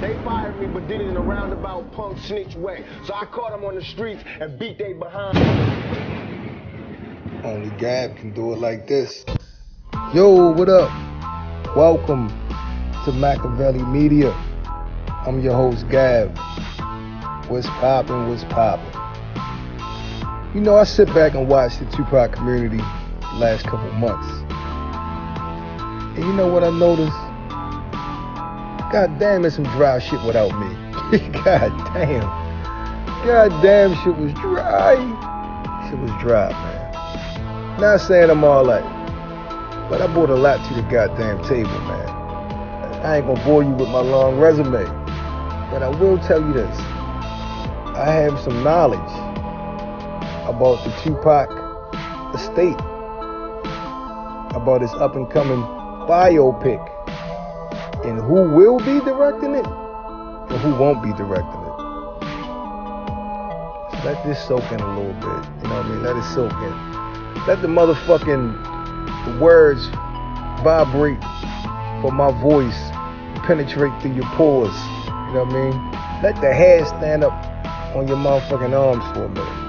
They fired me, but did it in a roundabout punk snitch way. So I caught them on the streets and beat they behind. Only Gab can do it like this. Yo, what up? Welcome to Makaveli Media. I'm your host, Gab. What's poppin'? What's poppin'? You know, I sit back and watch the Tupac community the last couple months. And you know what I noticed? God damn, it's some dry shit without me. God damn. God damn, shit was dry. Shit was dry, man. Not saying I'm all that, but I brought a lot to the goddamn table, man. I ain't gonna bore you with my long resume, but I will tell you this. I have some knowledge about the Tupac estate, about his up and coming biopic, and who will be directing it, and who won't be directing it. So let this soak in a little bit. You know what I mean? Let it soak in. Let the motherfucking words vibrate for my voice penetrate through your pores. You know what I mean? Let the hair stand up on your motherfucking arms for a minute.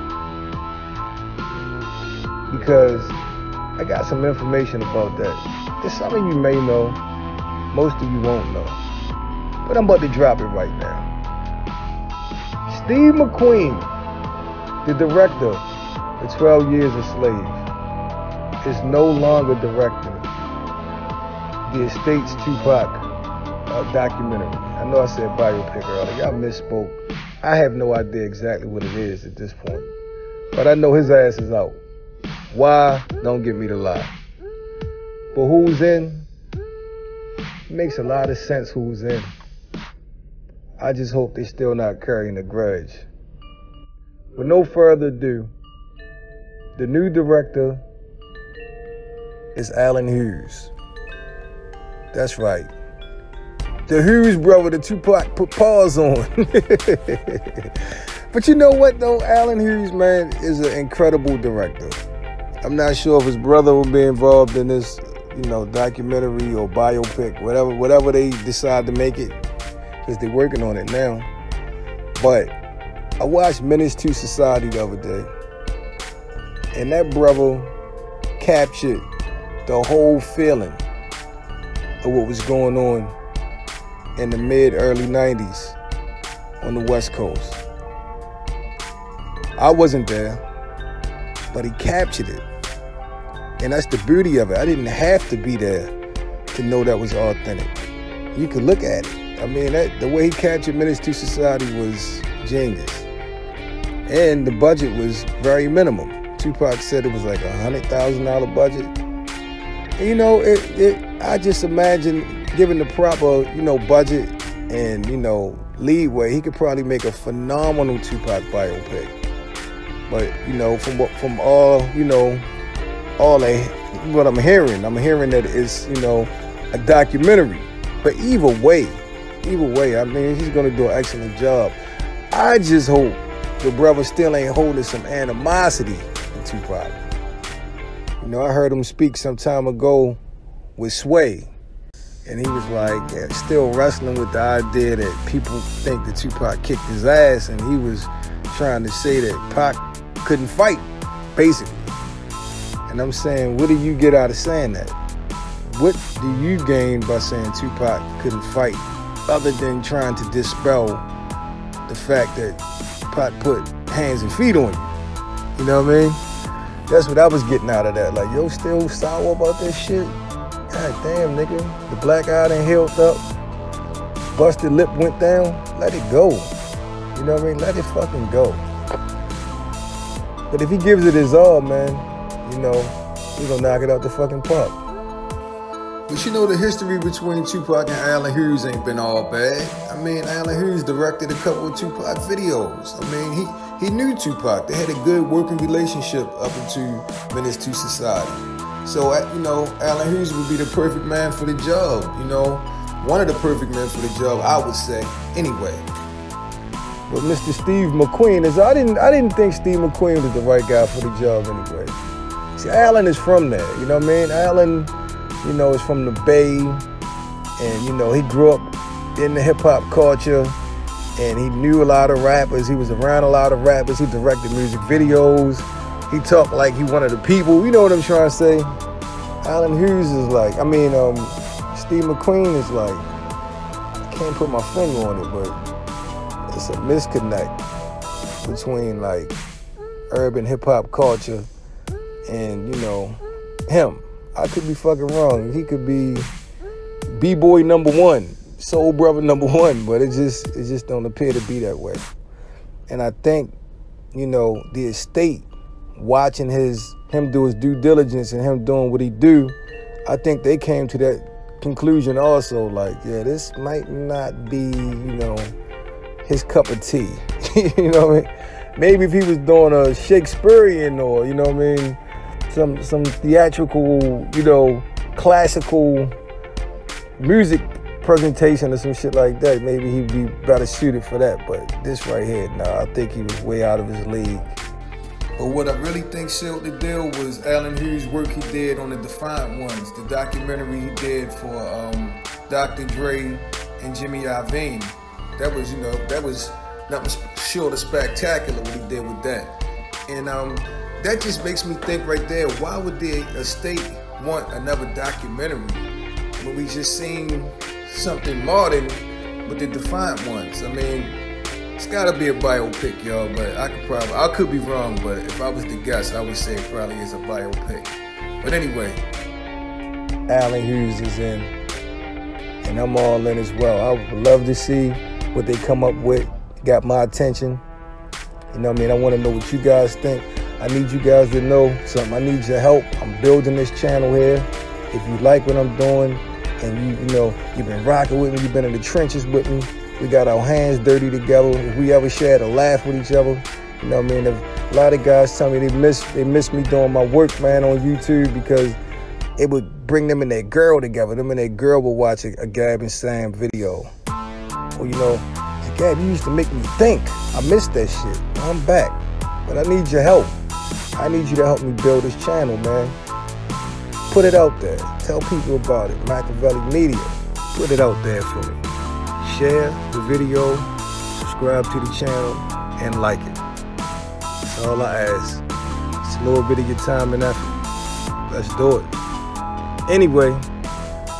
Because I got some information about that. There's some of you may know, most of you won't know. But I'm about to drop it right now. Steve McQueen, the director of 12 Years a Slave, is no longer directing the Estates Tupac uh, documentary. I know I said biopic earlier. Y'all misspoke. I have no idea exactly what it is at this point. But I know his ass is out. Why? Don't get me to lie. But who's in? Makes a lot of sense who's in. I just hope they're still not carrying a grudge. With no further ado, the new director is Allen Hughes. That's right. The Hughes brother, the Tupac put paws on. but you know what though? Allen Hughes, man, is an incredible director. I'm not sure if his brother will be involved in this, you know, documentary or biopic, whatever, whatever they decide to make it, because they're working on it now. But I watched Menace to Society the other day, and that brother captured the whole feeling of what was going on in the mid early 90s on the West Coast. I wasn't there, but he captured it. And that's the beauty of it. I didn't have to be there to know that was authentic. You could look at it. I mean, that, the way he captured Menace to Society was genius. And the budget was very minimum. Tupac said it was like a $100,000 budget. And, you know, it, it, I just imagine given the proper, you know, budget and, you know, leeway, he could probably make a phenomenal Tupac biopic. But, you know, from from all, you know, all I, what I'm hearing, I'm hearing that it's, you know, a documentary. But either way, either way, I mean, he's gonna do an excellent job. I just hope the brother still ain't holding some animosity in Tupac. You know, I heard him speak some time ago with Sway, and he was like yeah, still wrestling with the idea that people think that Tupac kicked his ass, and he was trying to say that Pac couldn't fight, basically. And I'm saying, what do you get out of saying that? What do you gain by saying Tupac couldn't fight, other than trying to dispel the fact that Pac put hands and feet on you? You know what I mean? That's what I was getting out of that. Like, yo, still sour about this shit? God damn, nigga. The black eye done healed up. Busted lip went down. Let it go. You know what I mean? Let it fucking go. But if he gives it his all, man, you know, he gonna knock it out the fucking park. But you know the history between Tupac and Allen Hughes ain't been all bad. I mean, Allen Hughes directed a couple of Tupac videos. I mean, he he knew Tupac. They had a good working relationship up into Menace to Society. So, you know, Allen Hughes would be the perfect man for the job. You know, one of the perfect men for the job, I would say. Anyway. But Mr. Steve McQueen is I didn't I didn't think Steve McQueen was the right guy for the job anyway. See, Allen is from there, you know what I mean? Allen, you know, is from the Bay, and you know, he grew up in the hip hop culture and he knew a lot of rappers. He was around a lot of rappers. He directed music videos. He talked like he one of the people. You know what I'm trying to say? Allen Hughes is like, I mean, um, Steve McQueen is like, I can't put my finger on it, but it's a misconnect between like urban hip hop culture and, you know, him. I could be fucking wrong. He could be B-boy number one soul brother number one, but it just it just don't appear to be that way. And I think, you know, the estate watching his him do his due diligence and him doing what he do, I think they came to that conclusion also. Like, yeah, this might not be, you know, his cup of tea. you know what I mean? Maybe if he was doing a Shakespearean or, you know what I mean, some some theatrical, you know, classical music presentation or some shit like that, maybe he'd be better suited for that. But this right here, nah, I think he was way out of his league. But what I really think sealed the deal was Allen Hughes' work he did on the Defiant Ones, the documentary he did for um, Dr. Dre and Jimmy Iovine. That was, you know, that was nothing short of spectacular what he did with that. And um, that just makes me think right there, why would the estate want another documentary when we just seen something modern with the Defiant Ones. I mean, it's gotta be a biopic, y'all, but I could probably, I could be wrong, but if I was to guess, I would say it probably is a biopic. But anyway, Allen Hughes is in, and I'm all in as well. I would love to see what they come up with. Got my attention. You know what I mean? I want to know what you guys think. I need you guys to know something. I need your help. I'm building this channel here. If you like what I'm doing, and you, you know, you've been rocking with me, you've been in the trenches with me. We got our hands dirty together. If we ever shared a laugh with each other, you know what I mean? If a lot of guys tell me they miss they miss me doing my work, man, on YouTube because it would bring them and their girl together. Them and their girl would watch a, a Gab and Sam video. Or, you know, Gab, you used to make me think. I missed that shit. I'm back. But I need your help. I need you to help me build this channel, man. Put it out there. Tell people about it. Makaveli Media. Put it out there for me. Share the video, subscribe to the channel, and like it. That's all I ask. It's a little bit of your time and effort. Let's do it. Anyway,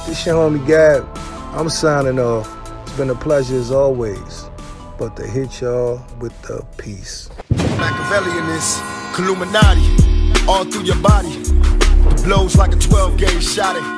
this your homie Gab. I'm signing off. It's been a pleasure as always. But to hit y'all with the peace. Makaveli in this, Illuminati, all through your body. The Blows like a 12 gauge shot.